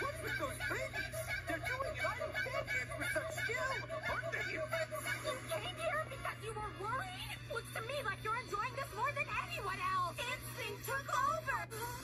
What's with those babies? They're doing idol dance with such skill! Aren't they infants? You came here because you were worried? Looks to me like you're enjoying this more than anyone else! Instinct took over!